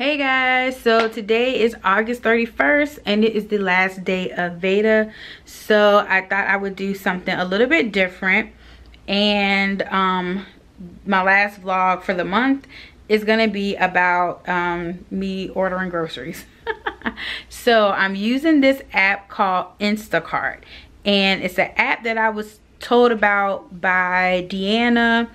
hey guys. So today is august 31st and it is the last day of veda. So i thought i would do something a little bit different. And um my last vlog for the month is gonna be about um me ordering groceries. So i'm using this app called instacart. And it's an app that i was told about by deanna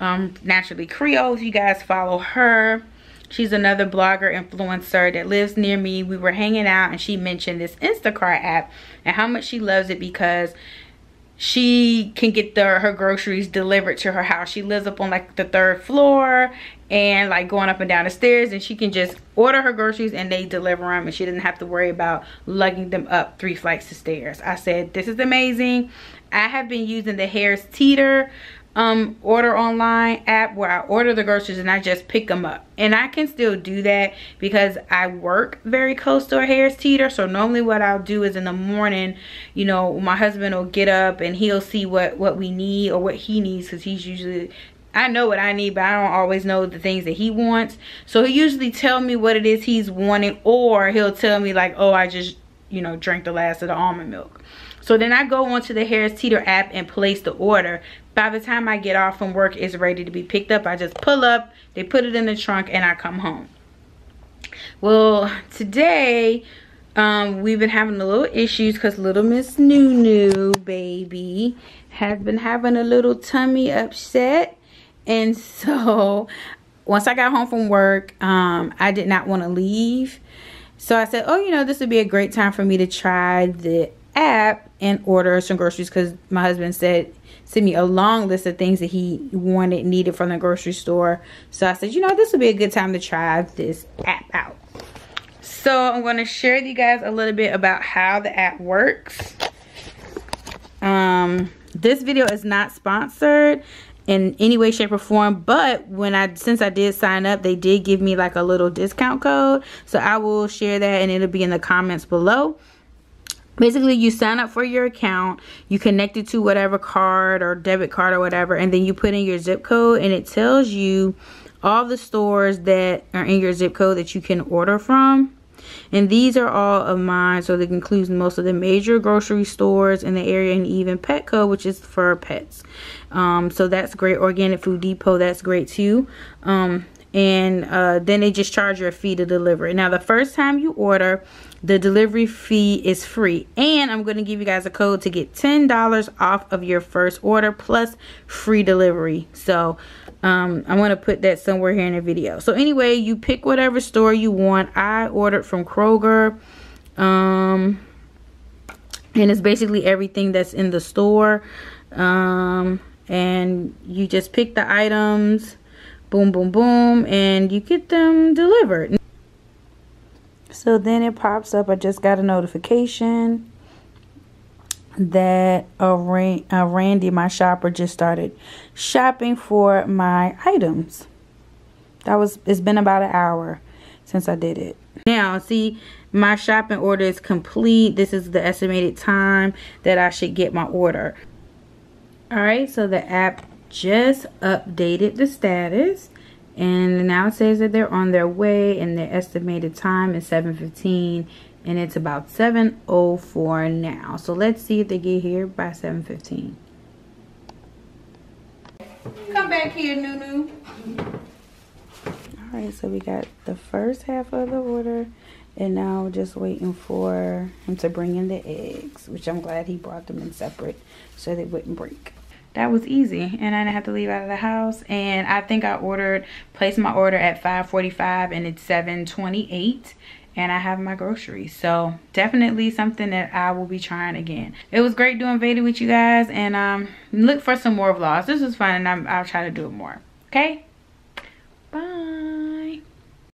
um naturally creole if you guys follow her She's another blogger influencer that lives near me. We were hanging out and she mentioned this Instacart app and how much she loves it because she can get the her groceries delivered to her house. She lives up on like the third floor and like going up and down the stairs and she can just order her groceries and they deliver them and she doesn't have to worry about lugging them up three flights of stairs. I said, this is amazing. I have been using the Harris Teeter um, order online app where I order the groceries and I just pick them up. And I can still do that because I work very close to a Harris Teeter. So normally what I'll do is in the morning, you know, my husband will get up and he'll see what, what we need or what he needs because he's usually I know what I need, but I don't always know the things that he wants. So he usually tell me what it is he's wanting, or he'll tell me like, oh, I just, you know, drank the last of the almond milk. So then I go onto the Harris Teeter app and place the order. By the time I get off from work, it's ready to be picked up. I just pull up, they put it in the trunk, and I come home. Well, today, um, we've been having a little issues because little Miss Nunu, baby, has been having a little tummy upset. And so, once I got home from work, um, I did not want to leave. So I said, oh, you know, this would be a great time for me to try the app and order some groceries because my husband said send me a long list of things that he wanted needed from the grocery store. So i said you know this would be a good time to try this app out. So i'm going to share with you guys a little bit about how the app works. Um this video is not sponsored in any way shape or form but when i since i did sign up they did give me like a little discount code. So i will share that and it'll be in the comments below basically you sign up for your account you connect it to whatever card or debit card or whatever and then you put in your zip code and it tells you all the stores that are in your zip code that you can order from. And these are all of mine so that includes most of the major grocery stores in the area and even petco which is for pets. Um, so that's great. Organic food depot that's great too. Um, and uh, then they just charge you a fee to deliver it. Now the first time you order the delivery fee is free. And i'm going to give you guys a code to get ten dollars off of your first order plus free delivery. So um, i'm going to put that somewhere here in the video. So anyway you pick whatever store you want. I ordered from kroger um, and it's basically everything that's in the store. Um, and you just pick the items. Boom boom boom and you get them delivered so then it pops up. I just got a notification that Randy, my shopper, just started shopping for my items. That was, it's been about an hour since I did it. Now, see, my shopping order is complete. This is the estimated time that I should get my order. Alright, so the app just updated the status and now it says that they're on their way and their estimated time is 7.15 and it's about 7.04 now. So let's see if they get here by 7.15 come back here Nunu. All right so we got the first half of the order and now just waiting for him to bring in the eggs which i'm glad he brought them in separate so they wouldn't break that was easy and I didn't have to leave out of the house. And I think I ordered placed my order at 5:45 and it's 7:28 and I have my groceries. So definitely something that I will be trying again. It was great doing Veda with you guys and um look for some more vlogs. This was fun and I'm, I'll try to do it more. Okay